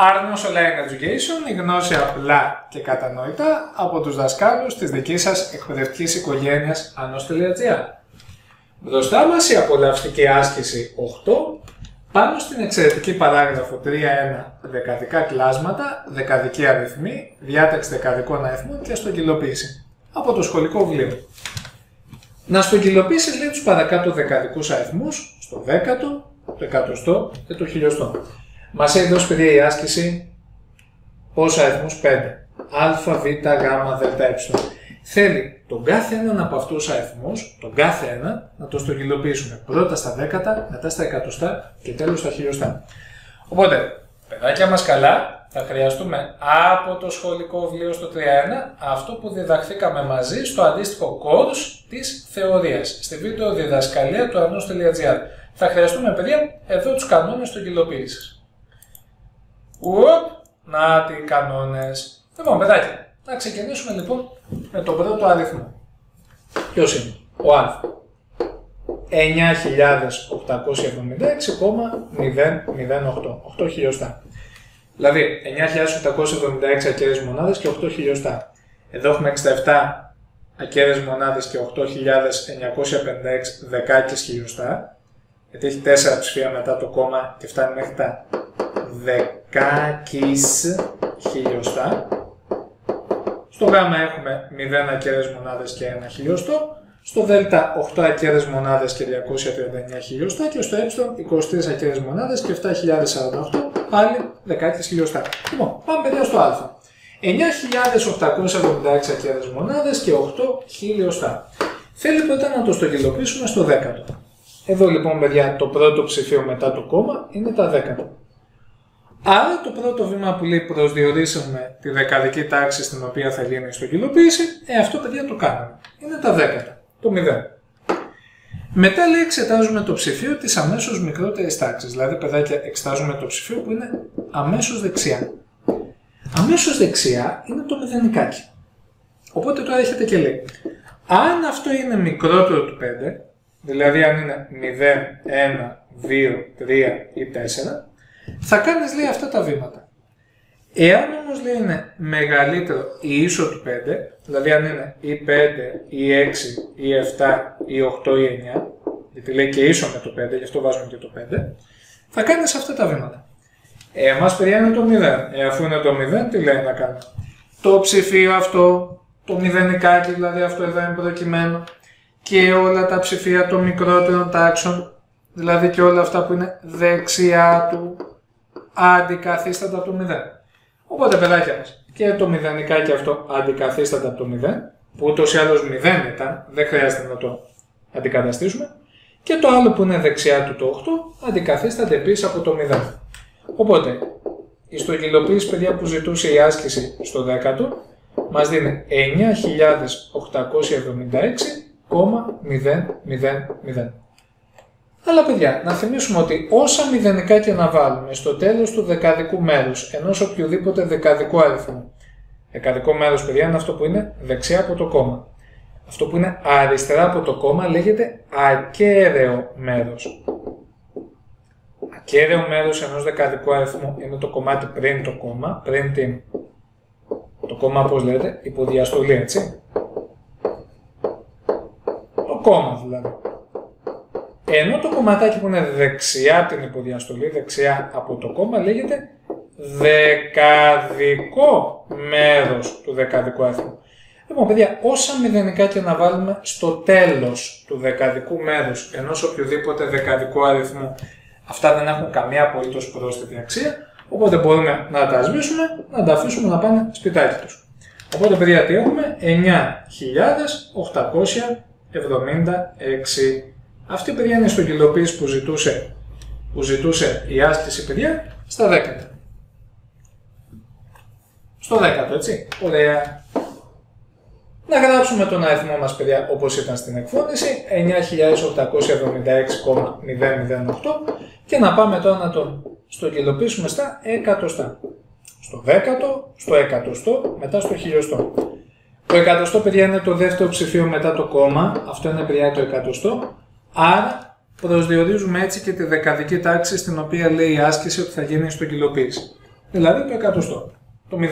Arnos Online Education, η γνώση απλά και κατανοητά από τους δασκάλους της δικής σας εκπαιδευτικής οικογένειας anos.gr. Μπροστά μας η απολαυστική άσκηση 8, πάνω στην εξαιρετική παράγραφο 3.1 δεκαδικά κλάσματα, δεκαδική αριθμή, διάταξη δεκαδικών αριθμών και στογγυλοποίηση από το σχολικό βιβλίο. Να στογγυλοποιήσεις λέει τους παρακάτω δεκαδικούς αριθμούς στο δέκατο, το εκατοστό και το χιλιοστό. Μας έχει δώσει παιδιά η άσκηση πόσα αριθμού 5. Α, Β, Γ, Δ, Ε. Θέλει τον κάθε έναν από αυτούς τους αριθμού, τον κάθε ένα, να το στογγυλοποιήσουμε. Πρώτα στα δέκατα, μετά στα εκατοστά και τέλος στα χιλιοστά. Οπότε, παιδάκια μας καλά, θα χρειαστούμε από το σχολικό βιβλίο στο 3.1 αυτό που διδαχθήκαμε μαζί στο αντίστοιχο course της θεωρίας, στη βίντεο διδασκαλία του arnos.gr. Θα χρειαστούμε, παιδιά, εδώ τους κανόνες στογγυλοποίησης. Ουοπ, να τι κανόνες. Λοιπόν, παιδάκια, να ξεκινήσουμε λοιπόν με τον πρώτο αριθμό. Ποιος είναι, ο Α. 9.876,008. 8 χιλιοστά. Δηλαδή 9.876 ακέραιες μονάδες και 8 χιλιοστά. Εδώ έχουμε 67 ακέραιες μονάδες και 8.956 δεκάκες χιλιοστά. Γιατί έχει 4 ψηφία μετά το κόμμα και φτάνει μέχρι τα δεκάκις χιλιοστά. Στο γ έχουμε 0 ακέρες μονάδες και 1 χιλιοστό. Στο δ 8 ακέρες μονάδες και 239 χιλιοστά και στο ε 23 ακέρες μονάδες και 7048 πάλι δεκάκις χιλιοστά. Λοιπόν, πάμε παιδιά στο α. 9.876 ακέρες μονάδες και 8 χιλιοστά. Θέλει πρώτα να το στογγυλοποιήσουμε στο δέκατο. Εδώ λοιπόν παιδιά το πρώτο ψηφίο μετά το κόμμα είναι τα δέκατα. Άρα το πρώτο βήμα που λέει προσδιορίσαμε τη δεκαδική τάξη στην οποία θα γίνει η στογγυλοποίηση, ε, αυτό παιδιά το κάναμε. Είναι τα δέκατα, το 0. Μετά λέει εξετάζουμε το ψηφίο της αμέσως μικρότερης τάξης, δηλαδή παιδάκια εξετάζουμε το ψηφίο που είναι αμέσως δεξιά. Αμέσως δεξιά είναι το μηδενικάκι. Οπότε τώρα έχετε και λέει, αν αυτό είναι μικρότερο του 5, δηλαδή αν είναι 0, 1, 2, 3 ή 4, θα κάνεις λέει αυτά τα βήματα. Εάν όμως λέει είναι μεγαλύτερο ή ίσο του 5, δηλαδή αν είναι ή 5 ή 6 ή 7 ή 8 ή 9, γιατί λέει και ίσο με το 5, γι' αυτό βάζουμε και το 5, θα κάνεις αυτά τα βήματα. Ε, μας παιδιά είναι το 0. Ε, αφού είναι το 0, τι λέει να κάνει. Το ψηφίο αυτό, το μηδενικάκι, δηλαδή αυτό εδώ είναι προκειμένο, και όλα τα ψηφία των μικρότερων τάξεων, δηλαδή και όλα αυτά που είναι δεξιά του, αντικαθίστατα από το 0. Οπότε παιδάκια μας, και το μηδενικάκι αυτό αντικαθίστατα από το 0, που ούτως ή άλλως 0 ήταν, δεν χρειάζεται να το αντικαταστήσουμε, και το άλλο που είναι δεξιά του το 8 αντικαθίσταται επίσης από το 0. Οπότε, η στογγυλοποίηση παιδιά που ζητούσε η άσκηση στο 10ο μας δίνει 9.876,000. Αλλά παιδιά, να θυμίσουμε ότι όσα μηδενικά και να βάλουμε στο τέλος του δεκαδικού μέρους ενός οποιοδήποτε δεκαδικού αριθμού, δεκαδικό μέρος παιδιά είναι αυτό που είναι δεξιά από το κόμμα. Αυτό που είναι αριστερά από το κόμμα λέγεται ακέραιο μέρος. Ακέραιο μέρος ενός δεκαδικού αριθμού είναι το κομμάτι πριν το κόμμα, πριν την... Το κόμμα πώς λέτε, υποδιαστολή έτσι. Το κόμμα δηλαδή. Ενώ το κομματάκι που είναι δεξιά από την υποδιαστολή, δεξιά από το κόμμα, λέγεται δεκαδικό μέρος του δεκαδικού αριθμού. Λοιπόν, παιδιά, όσα μηδενικά και να βάλουμε στο τέλος του δεκαδικού μέρους ενός οποιοδήποτε δεκαδικού αριθμού, αυτά δεν έχουν καμία απολύτως πρόσθετη αξία, οπότε μπορούμε να τα σβήσουμε, να τα αφήσουμε να πάνε σπιτάκι τους. Οπότε, παιδιά, τι έχουμε, 9.876 αυτή παιδιά είναι στο στογγυλοποίηση που ζητούσε, που ζητούσε η άσκηση παιδιά στα δέκατα. Στο δέκατο, έτσι. Ωραία. Να γράψουμε τον αριθμό μας παιδιά όπως ήταν στην εκφώνηση 9.876,008 και να πάμε τώρα να τον στογγυλοποιήσουμε στα εκατοστά. Στο δέκατο, στο εκατοστό, μετά στο χιλιοστό. Το εκατοστό παιδιά είναι το δεύτερο ψηφίο μετά το κόμμα, αυτό είναι παιδιά το εκατοστό Άρα προσδιορίζουμε έτσι και τη δεκαδική τάξη στην οποία λέει η άσκηση ότι θα γίνει η στογγυλοποίηση. δηλαδή το εκατοστό, το 0.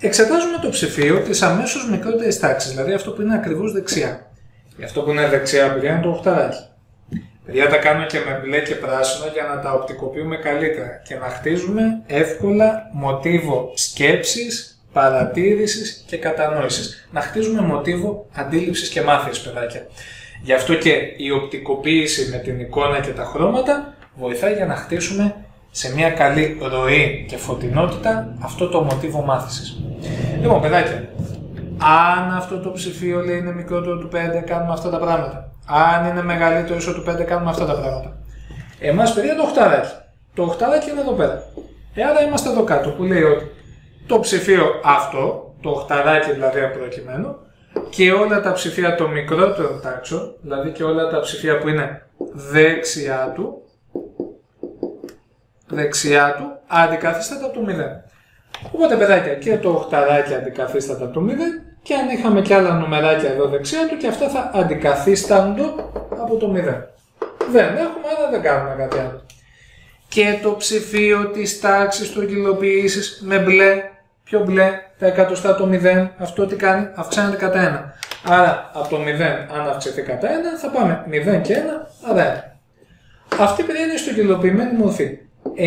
Εξετάζουμε το ψηφίο της αμέσως μικρότερης τάξης, δηλαδή αυτό που είναι ακριβώς δεξιά. Γι' αυτό που είναι δεξιά, παιδιά, είναι το οχταράκι. Παιδιά τα κάνουμε και με μπλε και πράσινο για να τα οπτικοποιούμε καλύτερα και να χτίζουμε εύκολα μοτίβο σκέψης, παρατήρησης και κατανόησης. Να χτίζουμε μοτίβο αντίληψης και μάθησης, παιδάκια. Γι' αυτό και η οπτικοποίηση με την εικόνα και τα χρώματα βοηθάει για να χτίσουμε σε μια καλή ροή και φωτεινότητα αυτό το μοτίβο μάθησης. Λοιπόν, παιδάκια, αν αυτό το ψηφίο λέει είναι μικρότερο του 5, κάνουμε αυτά τα πράγματα. Αν είναι μεγαλύτερο ίσο του 5, κάνουμε αυτά τα πράγματα. Εμάς παιδιά το οχτάρακι. Το οχτάρακι είναι εδώ πέρα. Ε, άρα είμαστε εδώ κάτω που λέει ότι το ψηφίο αυτό, το οχταράκι δηλαδή προκειμένου, και όλα τα ψηφία των μικρότερων τάξεων, δηλαδή και όλα τα ψηφία που είναι δεξιά του, δεξιά του, αντικαθίστατα από το 0. Οπότε παιδάκια και το οχταράκι αντικαθίστατα από το 0 και αν είχαμε και άλλα νομεράκια εδώ δεξιά του και αυτά θα αντικαθίσταντο από το 0. Δεν έχουμε, άρα δεν κάνουμε κάτι άλλο. Και το ψηφίο της τάξης του κυλοποιήσεις με μπλε, πιο μπλε, τα εκατοστά το 0, αυτό τι κάνει, αυξάνεται κατά 1. Άρα από το 0 αν αυξηθεί κατά 1 θα πάμε 0 και 1, άρα 1. Αυτή η είναι στο κυλοποιημένη μορφή. 9.876,010.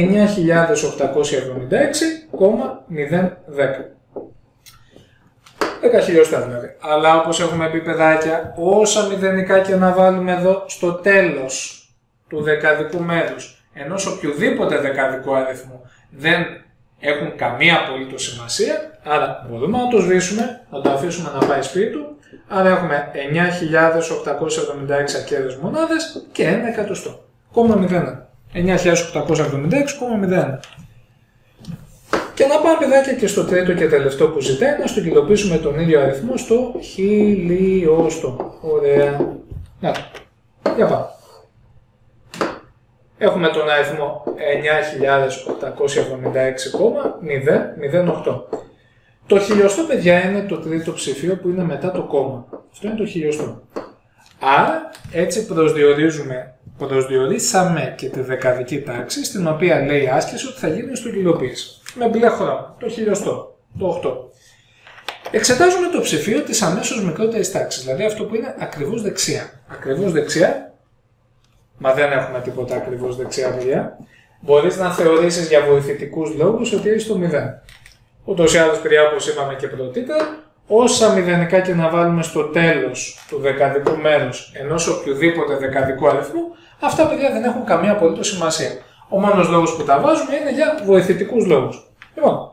10 χιλιοστά δηλαδή. Αλλά όπως έχουμε πει παιδάκια, όσα μηδενικά και να βάλουμε εδώ στο τέλος του δεκαδικού μέρους ενός οποιοδήποτε δεκαδικού αριθμού δεν έχουν καμία απολύτως σημασία, άρα μπορούμε να το σβήσουμε, να το αφήσουμε να πάει σπίτι του, άρα έχουμε 9.876 ακέρδες μονάδες και 1 εκατοστό, 9.876,01. Και να πάμε παιδάκια και στο τρίτο και τελευταίο που ζητάει, να στο κυλοποιήσουμε τον ίδιο αριθμό στο χιλιοστό. Ωραία. Να το. Για πάμε. Έχουμε τον αριθμό 9.876,008. Το χιλιοστό, παιδιά, είναι το τρίτο ψηφίο που είναι μετά το κόμμα. Αυτό είναι το χιλιοστό. Άρα, έτσι προσδιορίζουμε, προσδιορίσαμε και τη δεκαδική τάξη, στην οποία λέει η άσκηση ότι θα γίνει στο κυλοποίηση με μπλε χρώμα, το χιλιοστό, το 8. Εξετάζουμε το ψηφίο της αμέσως μικρότερης τάξης, δηλαδή αυτό που είναι ακριβώς δεξιά. Ακριβώς δεξιά, μα δεν έχουμε τίποτα ακριβώς δεξιά παιδιά, μπορείς να θεωρήσεις για βοηθητικούς λόγους ότι έχει το 0. Ούτως ή άλλως παιδιά όπως είπαμε και πρωτήτερα, όσα μηδενικά και να βάλουμε στο τέλος του δεκαδικού μέρους ενός οποιοδήποτε δεκαδικού αριθμού, αυτά παιδιά δεν έχουν καμία απολύτως σημασία. Ο μόνος λόγος που τα βάζουμε είναι για βοηθητικούς λόγους. Λοιπόν,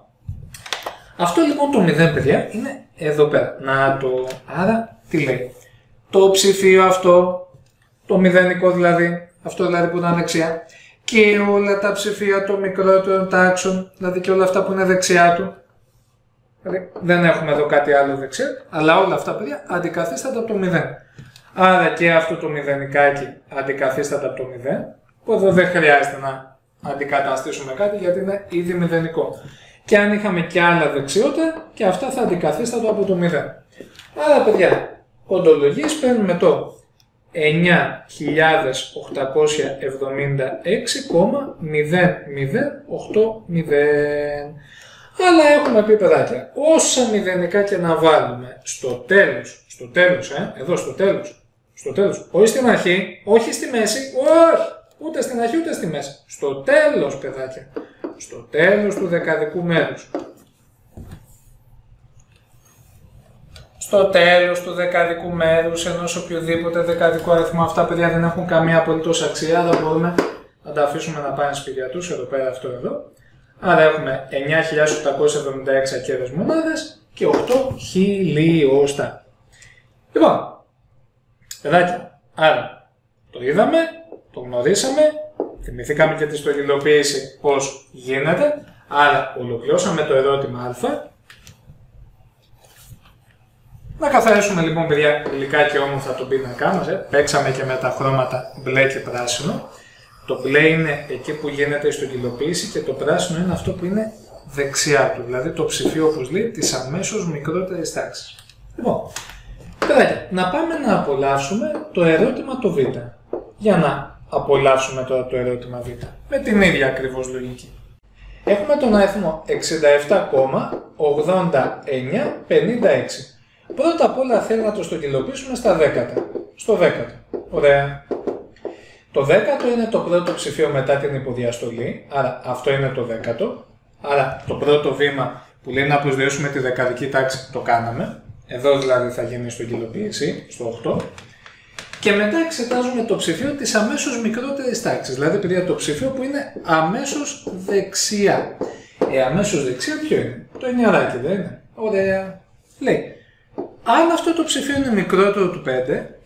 αυτό λοιπόν το 0 παιδιά είναι εδώ πέρα. Να το. Άρα τι λέει; Το ψηφίο αυτό, το μηδενικό δηλαδή, αυτό δηλαδή που ήταν δεξιά, και όλα τα ψηφία των μικρότερων τάξεων, δηλαδή και όλα αυτά που είναι δεξιά του. Δηλαδή δεν έχουμε εδώ κάτι άλλο δεξιά, αλλά όλα αυτά παιδιά αντικαθίσταται από το 0. Άρα και αυτό το μηδενικάκι αντικαθίσταται από το 0, που εδώ δεν χρειάζεται να αντικαταστήσουμε κάτι γιατί είναι ήδη μηδενικό. Και αν είχαμε και άλλα δεξιότητα και αυτά θα αντικαθίστατο από το 0. Άρα παιδιά, οντολογίες παίρνουμε το 9.876,0080. Αλλά έχουμε πει παιδάκια, όσα μηδενικά και να βάλουμε στο τέλος, στο τέλος, ε, εδώ στο τέλος, στο τέλος, όχι στην αρχή, όχι στη μέση, όχι, ούτε στην αρχή ούτε στη μέση. Στο τέλος, παιδάκια. Στο τέλος του δεκαδικού μέρους. Στο τέλος του δεκαδικού μέρους ενός οποιοδήποτε δεκαδικού αριθμού αυτά παιδιά δεν έχουν καμία απολύτως αξία, αλλά μπορούμε να τα αφήσουμε να πάνε σπίτια τους, εδώ πέρα αυτό εδώ. Άρα έχουμε 9.876 ακέρες μονάδες και 8 χιλιοστά. Λοιπόν, παιδάκια, άρα το είδαμε, το γνωρίσαμε, θυμηθήκαμε και τη στολιλοποίηση πώς γίνεται, άρα ολοκληρώσαμε το ερώτημα α. Να καθαρίσουμε λοιπόν παιδιά γλυκά και όμορφα τον πίνακά μας, ε. παίξαμε και με τα χρώματα μπλε και πράσινο. Το μπλε είναι εκεί που γίνεται η στογγυλοποίηση και το πράσινο είναι αυτό που είναι δεξιά του, δηλαδή το ψηφίο όπως λέει της αμέσως μικρότερης τάξης. Λοιπόν, παιδάκια, να πάμε να απολαύσουμε το ερώτημα το β. Για να απολαύσουμε τώρα το ερώτημα Β. Με την ίδια ακριβώς λογική. Έχουμε τον αριθμό 67,8956. Πρώτα απ' όλα θέλω να το στογγυλοποιήσουμε στα δέκατα. Στο δέκατο. Ωραία. Το δέκατο είναι το πρώτο ψηφίο μετά την υποδιαστολή, άρα αυτό είναι το δέκατο. Άρα το πρώτο βήμα που λέει να προσδιορίσουμε τη δεκαδική τάξη το κάναμε. Εδώ δηλαδή θα γίνει η στογγυλοποίηση, στο 8. Και μετά εξετάζουμε το ψηφίο της αμέσως μικρότερης τάξης, δηλαδή παιδιά το ψηφίο που είναι αμέσως δεξιά. Ε, αμέσως δεξιά ποιο είναι, το 9 δεν είναι; Ωραία. Λέει, αν αυτό το ψηφίο είναι μικρότερο του 5,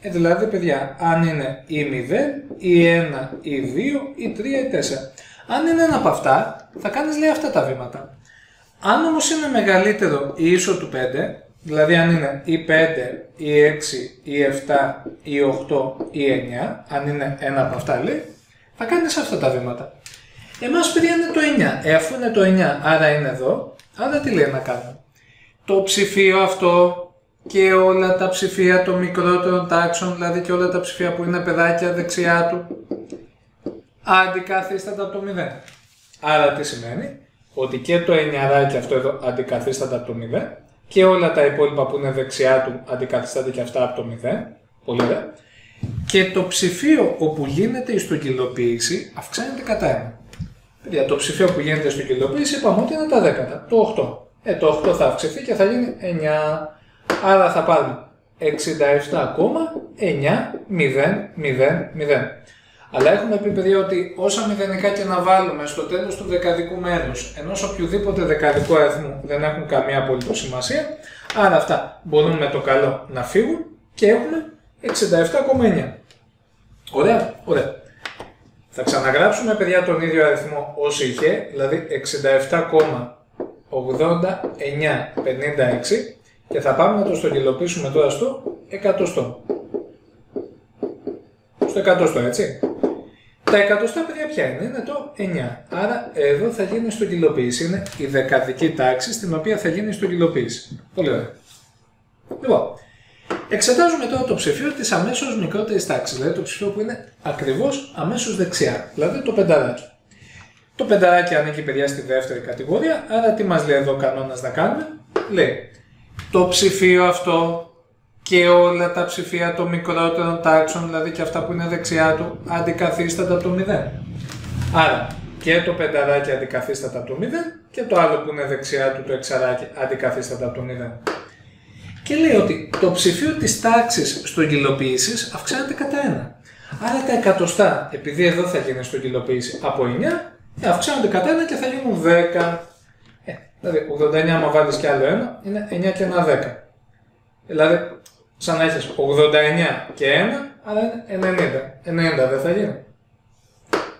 ε, δηλαδή παιδιά, αν είναι ή 0, ή 1, ή 2, ή 3, ή 4. Αν είναι ένα από αυτά, θα κάνεις λέει αυτά τα βήματα. Αν όμως είναι μεγαλύτερο ή ίσο του 5, δηλαδή αν είναι ή 5, ή 6, ή 7, ή 8, ή 9, αν είναι ένα από αυτά λέει, θα κάνεις αυτά τα βήματα. Εμάς παιδιά είναι το 9. Ε, αφού είναι το 9, άρα είναι εδώ, άρα τι λέει να κάνουμε. Το ψηφίο αυτό και όλα τα ψηφία των μικρότερων τάξεων, δηλαδή και όλα τα ψηφία που είναι παιδάκια δεξιά του, αντικαθίσταται από το 0. Άρα τι σημαίνει, ότι και το 9 αυτό εδώ αντικαθίσταται από το 0 και όλα τα υπόλοιπα που είναι δεξιά του αντικαθίσταται και αυτά από το 0. Πολύ ωραία. Και το ψηφίο όπου γίνεται η στογγυλοποίηση αυξάνεται κατά 1. Παιδιά, το ψηφίο που γίνεται στην κυλοποίηση είπαμε ότι είναι τα δέκατα, το 8. Ε, το 8 θα αυξηθεί και θα γίνει 9. Άρα θα πάρουμε 67,900. Αλλά έχουμε πει παιδιά ότι όσα μηδενικά και να βάλουμε στο τέλος του δεκαδικού μέρους ενός οποιοδήποτε δεκαδικού αριθμού δεν έχουν καμία απολύτω σημασία. Άρα αυτά μπορούν με το καλό να φύγουν και έχουμε 67,9. Ωραία, ωραία. Θα ξαναγράψουμε παιδιά τον ίδιο αριθμό όσο είχε, δηλαδή 67,8956 και θα πάμε να το στογγυλοποιήσουμε τώρα στο εκατοστό. Στο εκατοστό, έτσι. Τα εκατοστά παιδιά ποια είναι, είναι το 9. Άρα εδώ θα γίνει στογγυλοποίηση. Είναι η δεκαδική τάξη στην οποία θα γίνει στογγυλοποίηση. Πολύ ωραία. Λοιπόν, εξετάζουμε τώρα το ψηφίο της αμέσως μικρότερης τάξης, δηλαδή το ψηφίο που είναι ακριβώς αμέσως δεξιά, δηλαδή το πενταράκι. Το πενταράκι ανήκει παιδιά στη δεύτερη κατηγορία, άρα τι μας λέει εδώ ο κανόνας να κάνουμε, λέει το ψηφίο αυτό και όλα τα ψηφία των μικρότερων τάξεων, δηλαδή και αυτά που είναι δεξιά του, αντικαθίσταται από το 0. Άρα και το πενταράκι αντικαθίσταται από το 0 και το άλλο που είναι δεξιά του, το εξαράκι, αντικαθίσταται από το 0. Και λέει ότι το ψηφίο της τάξης στογγυλοποίησης αυξάνεται κατά 1. Άρα τα εκατοστά, επειδή εδώ θα γίνει στογγυλοποίηση από 9, αυξάνονται κατά 1 και θα γίνουν 10. Ε, δηλαδή 89 άμα βάλεις κι άλλο ένα, είναι 9 και ένα 10. Δηλαδή σαν να έχεις 89 και 1, αλλά είναι 90. 90 δεν θα γίνει.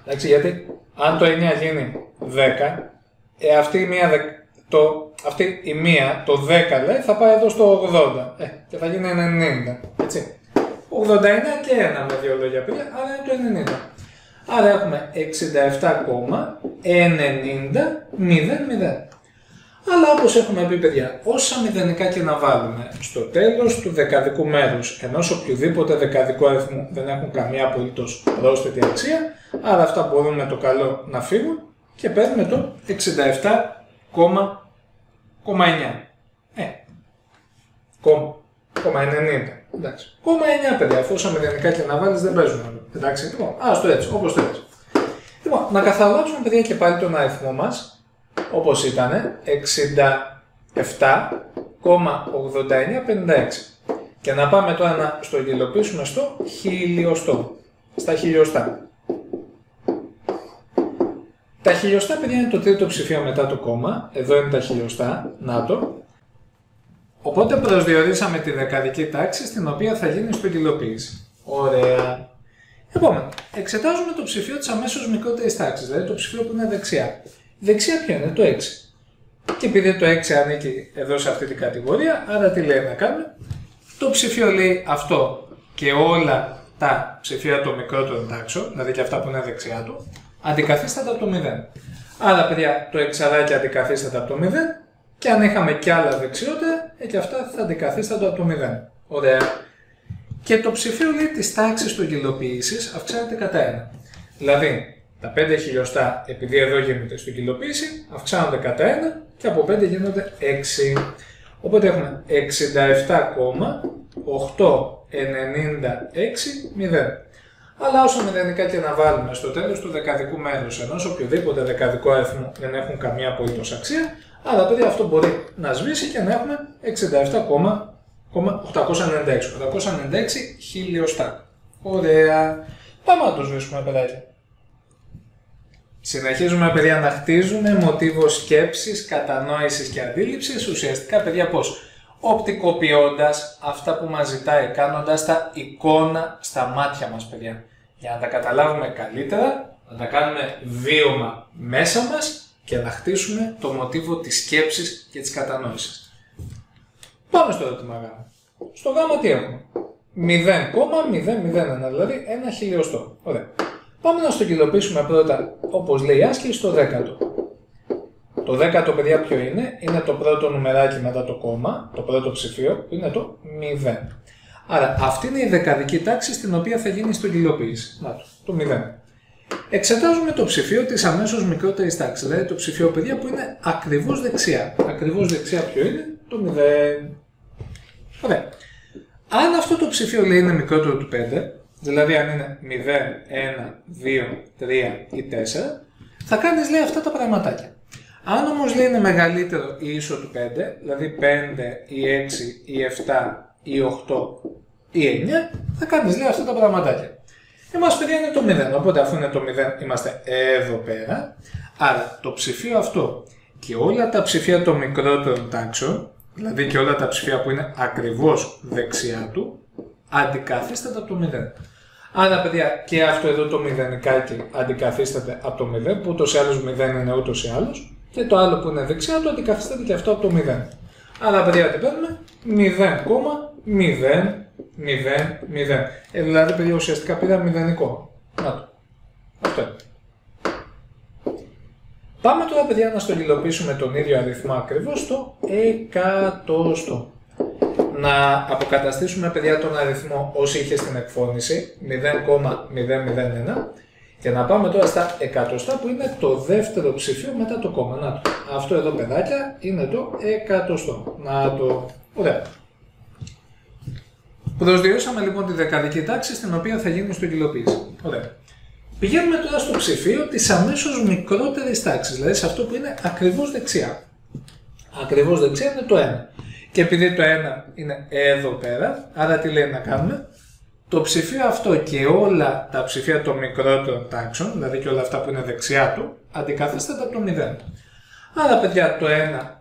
Εντάξει, γιατί αν το 9 γίνει 10, ε, αυτή, η μία, το, αυτή η μία, το 10 λέει, θα πάει εδώ στο 80 ε, και θα γίνει 90. Έτσι. 89 και 1 με δύο λόγια παιδιά, αλλά είναι το 90. Άρα έχουμε 67,90 αλλά όπως έχουμε πει παιδιά, όσα μηδενικά και να βάλουμε στο τέλος του δεκαδικού μέρους ενός οποιοδήποτε δεκαδικού αριθμού δεν έχουν καμία απολύτως πρόσθετη αξία, άρα αυτά μπορούν με το καλό να φύγουν και παίρνουμε το 67,9. Ε, 0,90. Εντάξει. 0,9 παιδιά, αφού όσα μηδενικά και να βάλεις δεν παίζουν. Εντάξει, λοιπόν, ας το έτσι, όπως το έτσι. Λοιπόν, να καθαρίσουμε παιδιά και πάλι τον αριθμό μας όπως ήταν 67,8956. Και να πάμε τώρα να στο γελοποιήσουμε στο χιλιοστό, στα χιλιοστά. Τα χιλιοστά, παιδιά, είναι το τρίτο ψηφίο μετά το κόμμα. Εδώ είναι τα χιλιοστά. Να το. Οπότε προσδιορίσαμε τη δεκαδική τάξη στην οποία θα γίνει στογγυλοποίηση. Ωραία. Επόμενο. Εξετάζουμε το ψηφίο της αμέσως μικρότερης τάξης, δηλαδή το ψηφίο που είναι δεξιά. Δεξιά ποιο είναι, το 6. Και επειδή το 6 ανήκει εδώ σε αυτή την κατηγορία, άρα τι λέει να κάνουμε; Το ψηφίο λέει αυτό και όλα τα ψηφία των μικρότερων τάξεων, δηλαδή και αυτά που είναι δεξιά του, αντικαθίσταται από το 0. Άρα, παιδιά, το εξαράκι αντικαθίσταται από το 0 και αν είχαμε κι άλλα δεξιότερα, ε, και αυτά θα αντικαθίσταται από το 0. Ωραία. Και το ψηφίο λέει της τάξης του γυλοποίηση αυξάνεται κατά 1. Δηλαδή, Τα 5 χιλιοστά, επειδή εδώ γίνεται στην κιλοποίηση, αυξάνονται κατά 1 και από 5 γίνονται 6. Οπότε έχουμε 67,896,0. Αλλά όσο μηδενικά και να βάλουμε στο τέλος του δεκαδικού μέρους ενός οποιοδήποτε δεκαδικό αριθμό δεν έχουν καμία απολύτως αξία, αλλά παιδί αυτό μπορεί να σβήσει και να έχουμε 67,896. 896 χιλιοστά. Ωραία. Πάμε να το σβήσουμε παιδάκια. Συνεχίζουμε παιδιά να χτίζουμε μοτίβο σκέψης, κατανόησης και αντίληψης, ουσιαστικά παιδιά πώς; Οπτικοποιώντας αυτά που μας ζητάει, κάνοντας τα εικόνα στα μάτια μας παιδιά. Για να τα καταλάβουμε καλύτερα, να τα κάνουμε βίωμα μέσα μας και να χτίσουμε το μοτίβο της σκέψης και της κατανόησης. Πάμε στο ερώτημα γάμα. Στο γάμα τι έχουμε; 0,001, δηλαδή ένα χιλιοστό. Ωραία. Πάμε να στοχυλοποιήσουμε πρώτα, όπως λέει η άσκηση, στο δέκατο. Το δέκατο, παιδιά, ποιο είναι, είναι το πρώτο νουμεράκι μετά το κόμμα, το πρώτο ψηφίο, που είναι το 0. Άρα, αυτή είναι η δεκαδική τάξη στην οποία θα γίνει η στοχυλοποίηση. Να το, το 0. Εξετάζουμε το ψηφίο της αμέσως μικρότερης τάξης, δηλαδή το ψηφίο, παιδιά, που είναι ακριβώς δεξιά. Ακριβώς δεξιά ποιο είναι, το 0. Ωραία. Αν αυτό το ψηφίο λέει είναι μικρότερο του 5, δηλαδή αν είναι 0, 1, 2, 3 ή 4, θα κάνεις λέει αυτά τα πραγματάκια. Αν όμως λέει είναι μεγαλύτερο ή ίσο του 5, δηλαδή 5 ή 6 ή 7 ή 8 ή 9, θα κάνεις λέει αυτά τα πραγματάκια. Εμάς παιδιά είναι το 0, οπότε αφού είναι το 0 είμαστε εδώ πέρα. Άρα το ψηφίο αυτό και όλα τα ψηφία των μικρότερων τάξεων, δηλαδή και όλα τα ψηφία που είναι ακριβώς δεξιά του, αντικαθίσταται από το 0. Άρα, παιδιά, και αυτό εδώ το μηδενικάκι αντικαθίσταται από το 0, που ούτως ή άλλως 0 είναι ούτως ή άλλως, και το άλλο που είναι δεξιά του αντικαθίσταται και αυτό από το 0. Άρα, παιδιά, τι παίρνουμε; 0,0 0, 0. Ε, δηλαδή, παιδιά, ουσιαστικά πήρα μηδενικό. Να το. Αυτό. Πάμε τώρα, παιδιά, να στολιλοποιήσουμε τον ίδιο αριθμό ακριβώς στο εκατοστό. Να αποκαταστήσουμε, παιδιά, τον αριθμό όσοι είχε στην εκφώνηση 0,001 και να πάμε τώρα στα εκατοστά που είναι το δεύτερο ψηφίο μετά το κόμμα. Να το. Αυτό εδώ, παιδάκια, είναι το εκατοστό. Να το. Ωραία. Προσδιορίσαμε λοιπόν τη δεκαδική τάξη στην οποία θα γίνει στο κιλοποίηση. Ωραία. Πηγαίνουμε τώρα στο ψηφίο της αμέσως μικρότερης τάξης, δηλαδή σε αυτό που είναι ακριβώς δεξιά. Ακριβώς δεξιά είναι το 1. Και επειδή το 1 είναι εδώ πέρα, άρα τι λέει να κάνουμε, το ψηφίο αυτό και όλα τα ψηφία των μικρότερων τάξεων, δηλαδή και όλα αυτά που είναι δεξιά του, αντικαθίσταται από το 0. Άρα, παιδιά, το 1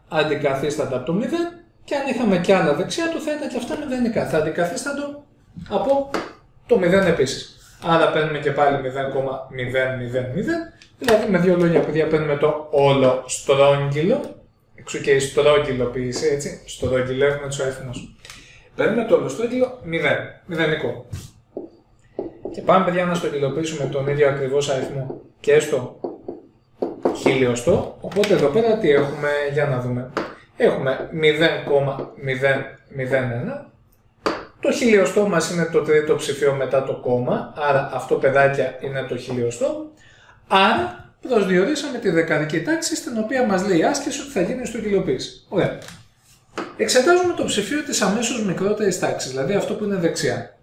αντικαθίσταται από το 0 και αν είχαμε και άλλα δεξιά του θα ήταν και αυτά μηδενικά. Θα αντικαθίστατο από το 0 επίσης. Άρα παίρνουμε και πάλι 0,000, δηλαδή με δύο λόγια παιδιά παίρνουμε το όλο στρόγγυλο, εξού και η στρόγγυλοποίηση, έτσι, στρόγγυλο έχουμε τους αριθμούς. Παίρνουμε το όλο στρόγγυλο 0, μηδενικό. Και πάμε παιδιά να στρογγυλοποιήσουμε τον ίδιο ακριβώς αριθμό και στο χιλιοστό, οπότε εδώ πέρα τι έχουμε, για να δούμε έχουμε 0,001. Το χιλιοστό μας είναι το τρίτο ψηφίο μετά το κόμμα, άρα αυτό παιδάκια είναι το χιλιοστό. Άρα προσδιορίσαμε τη δεκαδική τάξη στην οποία μας λέει η άσκηση ότι θα γίνει στο κιλοποίηση. Ωραία. Εξετάζουμε το ψηφίο της αμέσως μικρότερης τάξης, δηλαδή αυτό που είναι δεξιά.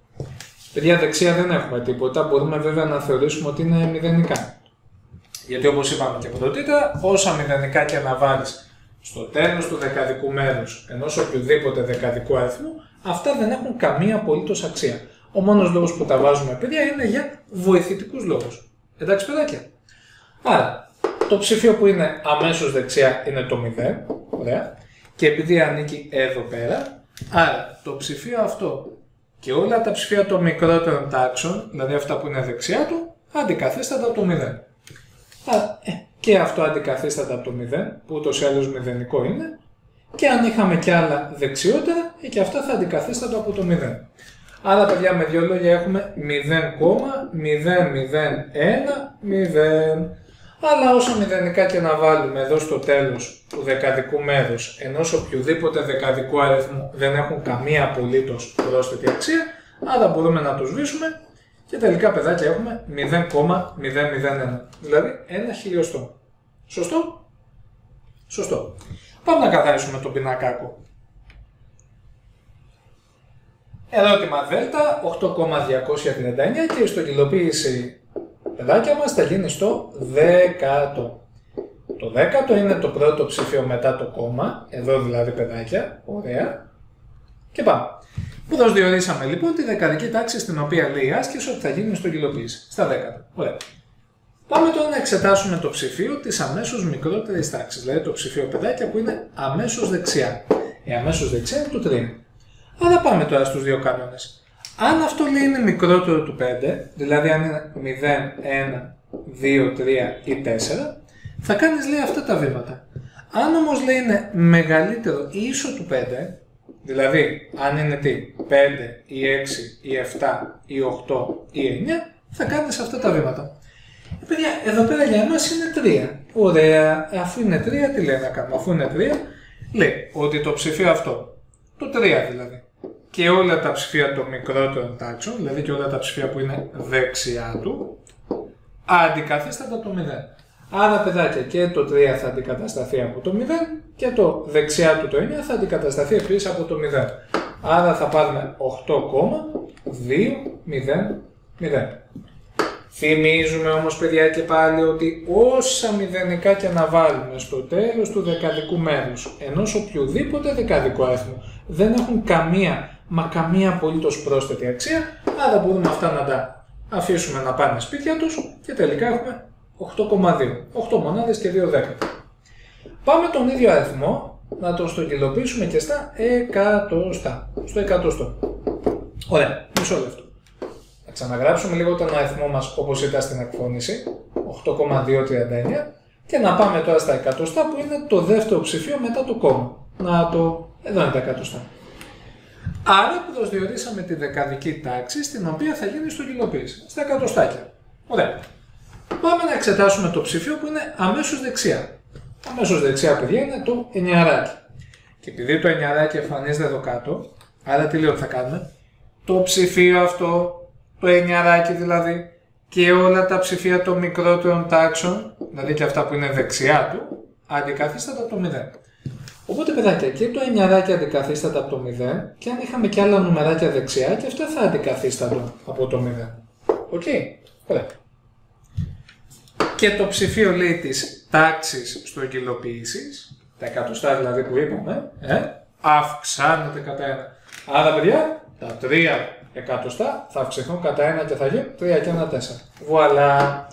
Παιδιά, δεξιά δεν έχουμε τίποτα, μπορούμε βέβαια να θεωρήσουμε ότι είναι μηδενικά. Γιατί όπως είπαμε και πρωτήτερα, όσα μηδενικά και να βάλεις στο τέλος του δεκαδικού μέρους ενός οποιοδήποτε δεκαδικού αριθμού, αυτά δεν έχουν καμία απολύτως αξία. Ο μόνος λόγος που τα βάζουμε παιδιά είναι για βοηθητικούς λόγους. Εντάξει παιδάκια. Άρα, το ψηφίο που είναι αμέσως δεξιά είναι το 0, ωραία, και επειδή ανήκει εδώ πέρα, άρα το ψηφίο αυτό και όλα τα ψηφία των μικρότερων τάξεων, δηλαδή αυτά που είναι δεξιά του, αντικαθίσταται από το 0. Άρα, ε, και αυτό αντικαθίσταται από το 0, που ούτως ή άλλως μηδενικό είναι, και αν είχαμε και άλλα δεξιότερα, και αυτά θα αντικαθίσταται από το 0. Άρα, παιδιά, με δύο λόγια έχουμε 0,001,0. Αλλά όσο μηδενικά και να βάλουμε εδώ στο τέλος του δεκαδικού μέρους, ενός οποιοδήποτε δεκαδικού αριθμού δεν έχουν καμία απολύτως πρόσθετη αξία, άρα μπορούμε να το σβήσουμε και Και τελικά παιδάκια έχουμε 0,001. Δηλαδή ένα χιλιοστό. Σωστό; Σωστό. Πάμε να καθαρίσουμε τον πινακάκο. Ερώτημα Δέλτα 8,239 και η στοχυλοποίηση παιδάκια μας θα γίνει στο δέκατο. Το δέκατο είναι το πρώτο ψήφιο μετά το κόμμα, εδώ δηλαδή παιδάκια, ωραία. Και πάμε. Που προσδιορίσαμε λοιπόν τη δεκαδική τάξη στην οποία λέει η άσκηση ότι θα γίνει στο κυλοποίηση. Στα δέκατα. Ωραία. Πάμε τώρα να εξετάσουμε το ψηφίο της αμέσως μικρότερης τάξης, δηλαδή το ψηφίο παιδάκια που είναι αμέσως δεξιά. Η αμέσως δεξιά είναι το 3. Αλλά πάμε τώρα στους δύο κανόνες. Αν αυτό λέει είναι μικρότερο του 5, δηλαδή αν είναι 0, 1, 2, 3 ή 4, θα κάνεις λέει αυτά τα βήματα. Αν όμως λέει είναι μεγαλύτερο ή ίσο του 5, δηλαδή αν είναι τι, 5 ή 6 ή 7 ή 8 ή 9, θα κάνεις αυτά τα βήματα. Ε, παιδιά, εδώ πέρα για εμάς είναι 3. Ωραία, αφού είναι 3, τι λέει να κάνουμε, αφού είναι 3, λέει ότι το ψηφίο αυτό, το 3 δηλαδή, και όλα τα ψηφία των μικρότερων τάξεων, δηλαδή και όλα τα ψηφία που είναι δεξιά του, αντικαθίσταται από το 0. Άρα παιδάκια και το 3 θα αντικατασταθεί από το 0 και το δεξιά του το 9 θα αντικατασταθεί επίσης από το 0. Άρα θα πάρουμε 8,200. Θυμίζουμε όμως παιδιά και πάλι ότι όσα μηδενικά και να βάλουμε στο τέλος του δεκαδικού μέρους ενός οποιοδήποτε δεκαδικού αριθμού δεν έχουν καμία μα καμία απολύτως πρόσθετη αξία, άρα μπορούμε αυτά να τα αφήσουμε να πάνε σπίτια τους και τελικά έχουμε 8,2. 8 μονάδες και 2 δέκατα. Πάμε τον ίδιο αριθμό να τον στογγυλοποιήσουμε και στα εκατοστά. Στο εκατοστό. Ωραία, μισό λεπτό. Θα ξαναγράψουμε λίγο τον αριθμό μας όπως ήταν στην εκφώνηση, 8,239 και να πάμε τώρα στα εκατοστά που είναι το δεύτερο ψηφίο μετά το κόμμα. Να το, εδώ είναι τα εκατοστά. Άρα προσδιορίσαμε τη δεκαδική τάξη στην οποία θα γίνει στογγυλοποίηση, στα εκατοστάκια. Ωραία. Πάμε να εξετάσουμε το ψηφίο που είναι αμέσως δεξιά. Αμέσως δεξιά, παιδιά, είναι το εννιαράκι. Και επειδή το εννιαράκι εμφανίζεται εδώ κάτω, άρα τι λέω ότι θα κάνουμε; Το ψηφίο αυτό, το εννιαράκι δηλαδή, και όλα τα ψηφία των μικρότερων τάξεων, δηλαδή και αυτά που είναι δεξιά του, αντικαθίσταται από το 0. Οπότε παιδάκια και το 9 αντικαθίσταται από το 0 και αν είχαμε και άλλα νουμεράκια δεξιά και αυτά θα αντικαθίσταται από το 0. OK, okay. ωραία. Και το ψηφίο λέει της τάξης στρογγυλοποίησης, τα εκατοστά δηλαδή που είπαμε, ε, αυξάνεται κατά ένα. Άρα παιδιά, τα 3 εκατοστά θα αυξηθούν κατά ένα και θα γίνουν 3 και 1 4. Βουαλά.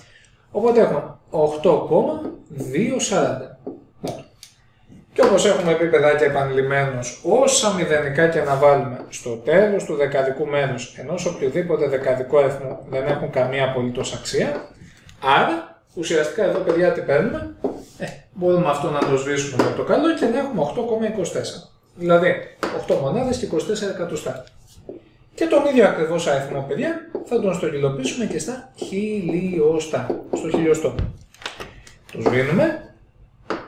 Οπότε έχουμε 8,240. Και όπως έχουμε πει παιδάκια επανειλημμένως, όσα μηδενικά και να βάλουμε στο τέλος του δεκαδικού μέρους ενός οποιοδήποτε δεκαδικού αριθμού δεν έχουν καμία απολύτως αξία, άρα ουσιαστικά εδώ παιδιά τι παίρνουμε, ε, μπορούμε αυτό να το σβήσουμε με το καλό και να έχουμε 8,24. Δηλαδή 8 μονάδες και 24 εκατοστά. Και τον ίδιο ακριβώς αριθμό παιδιά θα τον στογγυλοποιήσουμε και στα χιλιοστά, στο χιλιοστό. Το σβήνουμε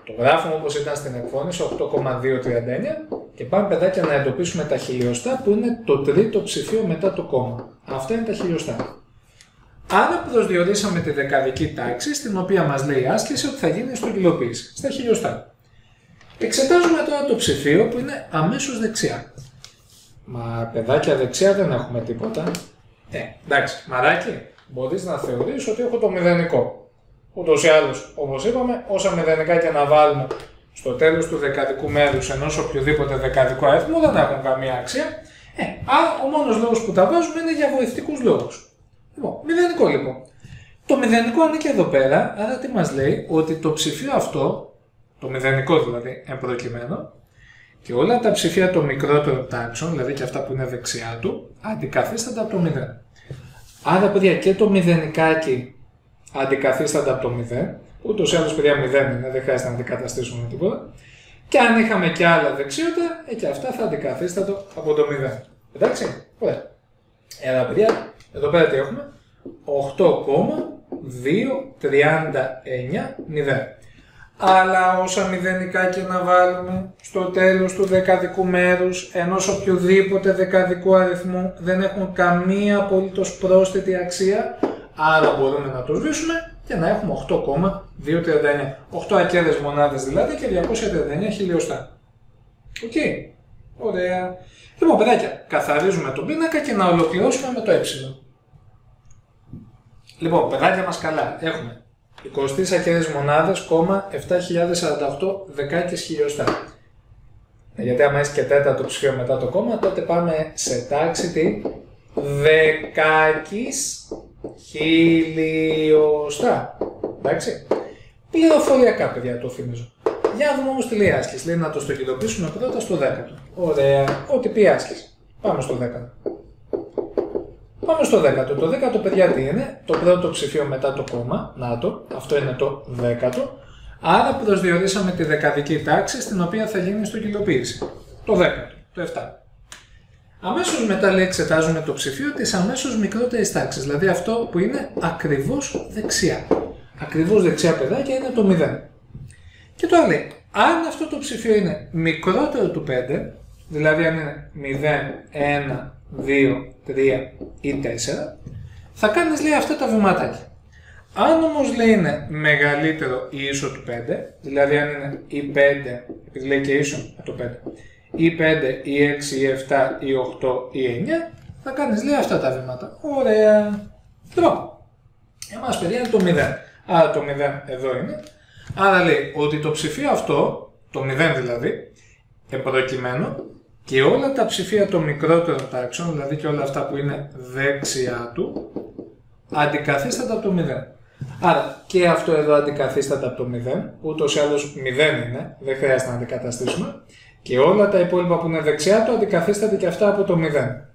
το γράφουμε όπως ήταν στην εκφώνηση 8,239 και πάμε παιδάκια να εντοπίσουμε τα χιλιοστά που είναι το τρίτο ψηφίο μετά το κόμμα. Αυτά είναι τα χιλιοστά. Άρα προσδιορίσαμε τη δεκαδική τάξη στην οποία μας λέει η άσκηση ότι θα γίνει στο υλοποίηση, στα χιλιοστά. Εξετάζουμε τώρα το ψηφίο που είναι αμέσως δεξιά. Μα παιδάκια δεξιά δεν έχουμε τίποτα. Ε, εντάξει, μαράκι, μπορείς να θεωρείς ότι έχω το μηδενικό. Ούτως ή άλλως, όπως είπαμε, όσα μηδενικά και να βάλουμε στο τέλος του δεκαδικού μέρους ενός οποιοδήποτε δεκαδικού αριθμού δεν έχουν καμία αξία. Ε, άρα ο μόνος λόγος που τα βάζουμε είναι για βοηθητικούς λόγους. Λοιπόν, μηδενικό λοιπόν. Το μηδενικό ανήκει εδώ πέρα, άρα τι μας λέει, ότι το ψηφίο αυτό, το μηδενικό δηλαδή, εμπροκειμένο, και όλα τα ψηφία των μικρότερων τάξεων, δηλαδή και αυτά που είναι δεξιά του, αντικαθίστανται από το 0. Άρα, παιδιά, και το μηδενικάκι αντικαθίστανται από το 0. Ούτως ή άλλως, παιδιά, 0 είναι, δεν χρειάζεται να αντικαταστήσουμε τίποτα. Και αν είχαμε και άλλα δεξίωτα, ε, και αυτά θα αντικαθίστανται από το 0. Εντάξει, ωραία. Έλα, παιδιά, εδώ πέρα τι έχουμε. 8,239,0. αλλά όσα μηδενικά και να βάλουμε στο τέλος του δεκαδικού μέρους ενός οποιοδήποτε δεκαδικού αριθμού δεν έχουν καμία απολύτως πρόσθετη αξία, άρα μπορούμε να το σβήσουμε και να έχουμε 8,239. 8 ακέραιες μονάδες δηλαδή και 239 χιλιοστά. OK. Okay. Ωραία. Λοιπόν, παιδάκια, καθαρίζουμε τον πίνακα και να ολοκληρώσουμε με το ε. Λοιπόν, παιδάκια μας καλά. Έχουμε 23 ακέραιες μονάδες, κόμμα 7.048 δεκάκις χιλιοστά. Ε, γιατί άμα έχει και τέταρτο ψηφίο μετά το κόμμα, τότε πάμε σε τάξη τι δεκάκης χιλιοστά. Εντάξει. Πληροφοριακά, παιδιά, το θυμίζω. Για να δούμε όμως τι λέει άσκηση. Λέει να το στοχειδοποιήσουμε πρώτα στο δέκατο. Ωραία. Ό,τι πει άσκηση. Πάμε στο δέκατο. Πάμε στο δέκατο. Το δέκατο, παιδιά, τι είναι; Το πρώτο ψηφίο μετά το κόμμα. Να το. Αυτό είναι το δέκατο. Άρα προσδιορίσαμε τη δεκαδική τάξη στην οποία θα γίνει η στοχειδοποίηση. Το δέκατο. Το 7. Αμέσως μετά λέει εξετάζουμε το ψηφίο της αμέσως μικρότερης τάξης, δηλαδή αυτό που είναι ακριβώς δεξιά. Ακριβώς δεξιά παιδάκια είναι το 0. Και τώρα λέει, αν αυτό το ψηφίο είναι μικρότερο του 5, δηλαδή αν είναι 0, 1, 2, 3 ή 4, θα κάνεις λέει αυτά τα βηματάκια. Αν όμως λέει είναι μεγαλύτερο ή ίσο του 5, δηλαδή αν είναι ή 5, επειδή λέει και ίσο το 5, ή 5, ή 6, ή 7, ή 8, ή 9, θα κάνεις λέει αυτά τα βήματα. Ωραία. Λοιπόν, εμάς παιδιά είναι το 0. Άρα το 0 εδώ είναι. Άρα λέει ότι το ψηφίο αυτό, το 0 δηλαδή, εμπροκειμένο, και όλα τα ψηφία των μικρότερων τάξεων, δηλαδή και όλα αυτά που είναι δεξιά του, αντικαθίσταται από το 0. Άρα και αυτό εδώ αντικαθίσταται από το 0, ούτως ή άλλως 0 είναι, δεν χρειάζεται να αντικαταστήσουμε. Και όλα τα υπόλοιπα που είναι δεξιά του αντικαθίσταται και αυτά από το 0.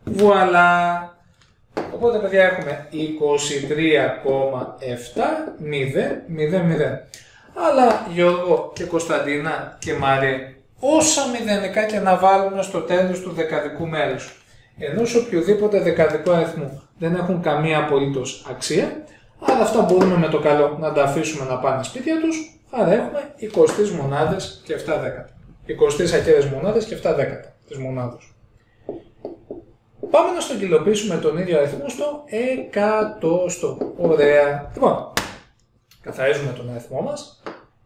Βουαλά! Οπότε παιδιά έχουμε 23,7 αλλά Γιώργο και Κωνσταντίνα και Μαρία, όσα μηδενικά και να βάλουμε στο τέλος του δεκαδικού μέρους, ενώ σε οποιοδήποτε δεκαδικό αριθμό δεν έχουν καμία απολύτως αξία, άρα αυτά μπορούμε με το καλό να τα αφήσουμε να πάνε σπίτια τους, άρα έχουμε 20 μονάδες και 7 δέκατα. 20 ακέρες μονάδες και 7 δέκατα της μονάδος. Πάμε να στογγυλοποιήσουμε τον ίδιο αριθμό στο εκατοστό. Ωραία. Λοιπόν, καθαρίζουμε τον αριθμό μας,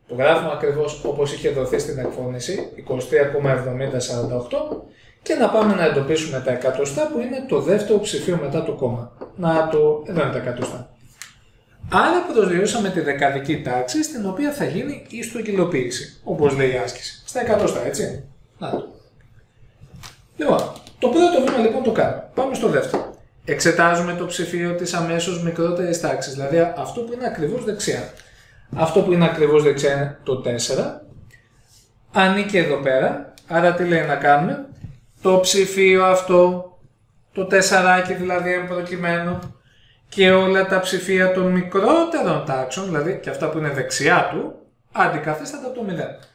το γράφουμε ακριβώς όπως είχε δοθεί στην εκφώνηση, 23,7048 και να πάμε να εντοπίσουμε τα εκατοστά που είναι το δεύτερο ψηφίο μετά το κόμμα. Να το, εδώ είναι τα εκατοστά. Άρα προσδιορίσαμε τη δεκαδική τάξη στην οποία θα γίνει η στογγυλοποίηση, όπως λέει η άσκηση. Στα εκατοστά, έτσι. Να το. Λοιπόν, το πρώτο βήμα λοιπόν το κάνουμε. Πάμε στο δεύτερο εξετάζουμε το ψηφίο της αμέσως μικρότερης τάξης, δηλαδή αυτό που είναι ακριβώς δεξιά. Αυτό που είναι ακριβώς δεξιά είναι το 4, ανήκει εδώ πέρα, άρα τι λέει να κάνουμε, το ψηφίο αυτό, το 4 δηλαδή εμπροκειμένο, και όλα τα ψηφία των μικρότερων τάξεων, δηλαδή και αυτά που είναι δεξιά του, αντικαθίσταται από το 0.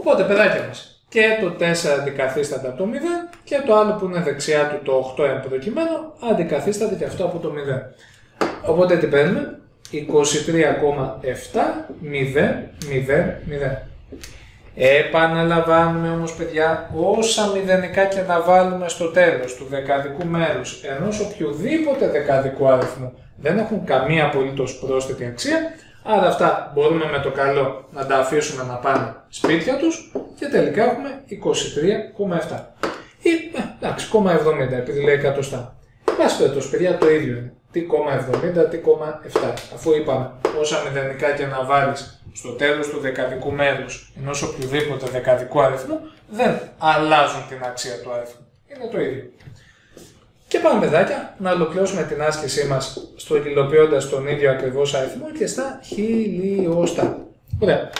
Οπότε παιδάκια μας, και το 4 αντικαθίσταται από το 0 και το άλλο που είναι δεξιά του το 8 εν προκειμένου αντικαθίσταται και αυτό από το 0. Οπότε τι παίρνουμε; 23,7 Επαναλαμβάνουμε όμως παιδιά όσα μηδενικά και να βάλουμε στο τέλος του δεκαδικού μέρους ενός οποιοδήποτε δεκαδικού αριθμού δεν έχουν καμία απολύτως πρόσθετη αξία Άρα αυτά μπορούμε με το καλό να τα αφήσουμε να πάνε σπίτια τους και τελικά έχουμε 23,7. Ή, ε, εντάξει, 0,70 επειδή λέει εκατοστά. Πάση περιπτώσει, παιδιά, το ίδιο είναι. Τι 0,70, τι 0,7. Αφού είπαμε όσα μηδενικά και να βάλεις στο τέλος του δεκαδικού μέρους ενός οποιοδήποτε δεκαδικού αριθμού, δεν αλλάζουν την αξία του αριθμού. Είναι το ίδιο. Και πάμε παιδάκια να ολοκληρώσουμε την άσκησή μας στο υλοποιώντας τον ίδιο ακριβώς αριθμό και στα χιλιοστά. Ωραία.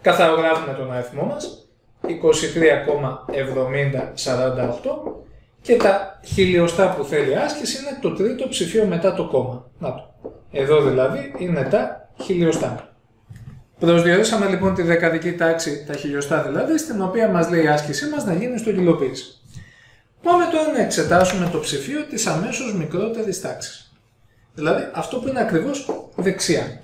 Καθαρογράφουμε τον αριθμό μας 23,7048 και τα χιλιοστά που θέλει άσκηση είναι το τρίτο ψηφίο μετά το κόμμα. Να το. Εδώ δηλαδή είναι τα χιλιοστά. Προσδιορίσαμε λοιπόν τη δεκαδική τάξη, τα χιλιοστά δηλαδή, στην οποία μας λέει η άσκησή μας να γίνει στο υλοποίηση. Πάμε τώρα να εξετάσουμε το ψηφίο της αμέσως μικρότερης τάξης. Δηλαδή αυτό που είναι ακριβώς δεξιά.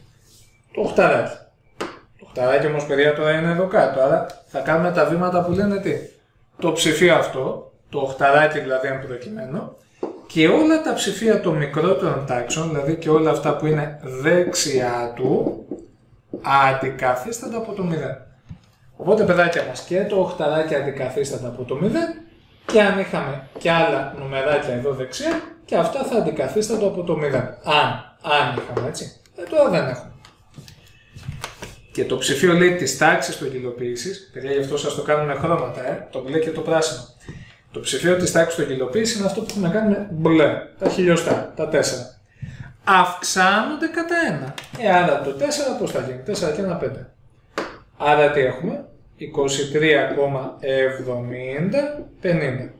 Το οχταράκι. Τα οχταράκια όμως παιδιά τώρα είναι εδώ κάτω. Άρα θα κάνουμε τα βήματα που λένε τι; Το ψηφίο αυτό, το οχταράκι δηλαδή αν προκειμένου, και όλα τα ψηφία των μικρότερων τάξεων, δηλαδή και όλα αυτά που είναι δεξιά του, αντικαθίστανται από το 0. Οπότε παιδάκια μας και το οχταράκι αντικαθίστανται από το 0 και αν είχαμε και άλλα νομεράκια εδώ δεξιά και αυτά θα αντικαθίστανται από το 0. Αν, αν είχαμε έτσι. Ε, τώρα δεν έχουμε. Και το ψηφίο λέει τη τάξη τογγυλοποίηση, παιδιά γι' αυτό σας το κάνουμε χρώματα, ε, το μπλε και το πράσινο. Το ψηφίο της τάξης τογγυλοποίηση είναι αυτό που έχουμε κάνει με μπλε, τα χιλιοστά, τα 4. Αυξάνονται κατά 1. Ε, άρα το 4 πώ θα γίνει, 4 και 1, 5. Άρα τι έχουμε, 23,70, 50.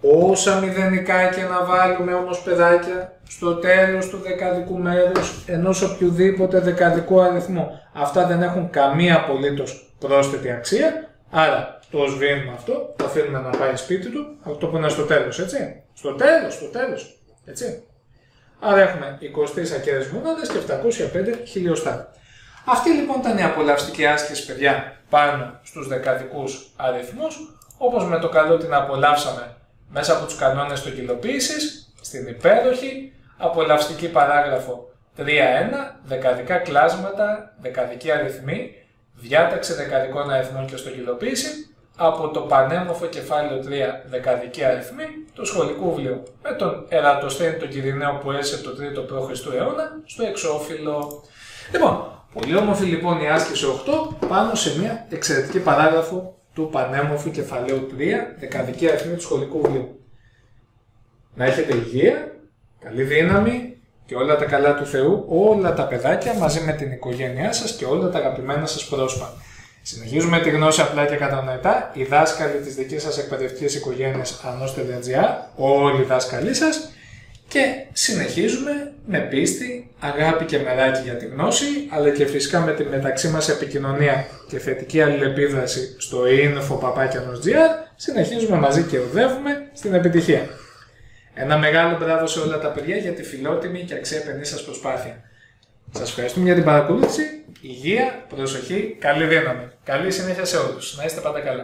Όσα μηδενικά και να βάλουμε όμως παιδάκια στο τέλος του δεκαδικού μέρους ενός οποιοδήποτε δεκαδικού αριθμού. Αυτά δεν έχουν καμία απολύτως πρόσθετη αξία, άρα το σβήνουμε αυτό, το αφήνουμε να πάει σπίτι του, αυτό που είναι στο τέλος, έτσι. Στο τέλος, στο τέλος, έτσι. Άρα έχουμε 23 ακέρες μονάδες και 705 χιλιοστά. Αυτή λοιπόν ήταν η απολαυστική άσκηση, παιδιά, πάνω στους δεκαδικούς αριθμούς, όπως με το καλό την απολαύσαμε μέσα από τους κανόνες τοκυλοποίησης, στην υπέροχη απολαυστική παράγραφο 3.1, δεκαδικά κλάσματα, δεκαδικοί αριθμοί, διάταξη δεκαδικών αριθμών και στοχυλοποίηση, από το πανέμορφο κεφάλαιο 3 δεκαδική αριθμή του σχολικού βιβλίου, με τον Ερατοσθένη τον Κυριναίο που έζησε το 3ο π.Χ. αιώνα στο εξώφυλλο. Λοιπόν, πολύ όμορφη λοιπόν η άσκηση 8 πάνω σε μια εξαιρετική παράγραφο του πανέμορφου κεφαλαίου 3, δεκαδική αριθμή του σχολικού βιβλίου. Να έχετε υγεία, καλή δύναμη και όλα τα καλά του Θεού, όλα τα παιδάκια μαζί με την οικογένειά σας και όλα τα αγαπημένα σας πρόσωπα. Συνεχίζουμε τη γνώση απλά και κατανοητά. Οι δάσκαλοι της δικής σας εκπαιδευτικής οικογένειας ανώστε.gr, όλοι οι δάσκαλοι σας, και συνεχίζουμε με πίστη, αγάπη και μεράκι για τη γνώση, αλλά και φυσικά με τη μεταξύ μας επικοινωνία και θετική αλληλεπίδραση στο info.papakianos.gr, συνεχίζουμε μαζί και οδεύουμε στην επιτυχία. Ένα μεγάλο μπράβο σε όλα τα παιδιά για τη φιλότιμη και αξιέπαινη σας προσπάθεια. Σας ευχαριστούμε για την παρακολούθηση, υγεία, προσοχή, καλή δύναμη. Καλή συνέχεια σε όλους. Να είστε πάντα καλά.